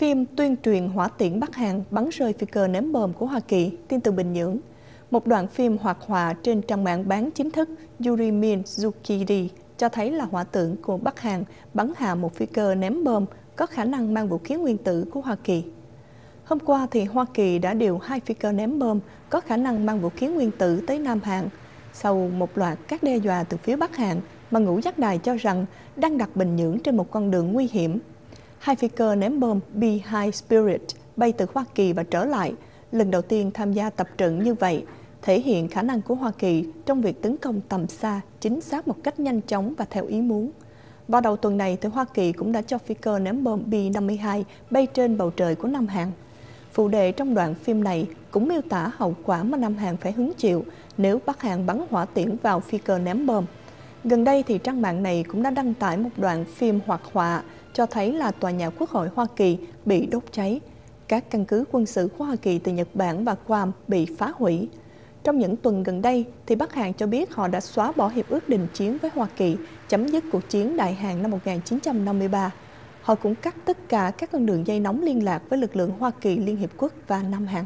Phim tuyên truyền hỏa tiễn Bắc Hàn bắn rơi phi cơ ném bom của Hoa Kỳ, tin từ Bình Nhưỡng. Một đoạn phim hoạt họa trên trang mạng bán chính thức Yuri Mizukiri cho thấy là hỏa tưởng của Bắc Hàn bắn hạ một phi cơ ném bom có khả năng mang vũ khí nguyên tử của Hoa Kỳ. Hôm qua thì Hoa Kỳ đã điều hai phi cơ ném bom có khả năng mang vũ khí nguyên tử tới Nam Hàn sau một loạt các đe dọa từ phía Bắc Hàn mà ngũ giác đài cho rằng đang đặt Bình Nhưỡng trên một con đường nguy hiểm hai phi cơ ném bom B-2 Spirit bay từ Hoa Kỳ và trở lại, lần đầu tiên tham gia tập trận như vậy, thể hiện khả năng của Hoa Kỳ trong việc tấn công tầm xa, chính xác một cách nhanh chóng và theo ý muốn. Vào đầu tuần này, thì Hoa Kỳ cũng đã cho phi cơ ném bom B-52 bay trên bầu trời của Nam Hàn. Phụ đề trong đoạn phim này cũng miêu tả hậu quả mà Nam Hàn phải hứng chịu nếu Bắc Hàn bắn hỏa tiễn vào phi cơ ném bom. Gần đây thì trang mạng này cũng đã đăng tải một đoạn phim hoạt họa cho thấy là tòa nhà Quốc hội Hoa Kỳ bị đốt cháy. Các căn cứ quân sự của Hoa Kỳ từ Nhật Bản và Guam bị phá hủy. Trong những tuần gần đây, thì Bắc Hàn cho biết họ đã xóa bỏ hiệp ước đình chiến với Hoa Kỳ, chấm dứt cuộc chiến Đại Hàn năm 1953. Họ cũng cắt tất cả các con đường dây nóng liên lạc với lực lượng Hoa Kỳ, Liên Hiệp Quốc và Nam Hàn.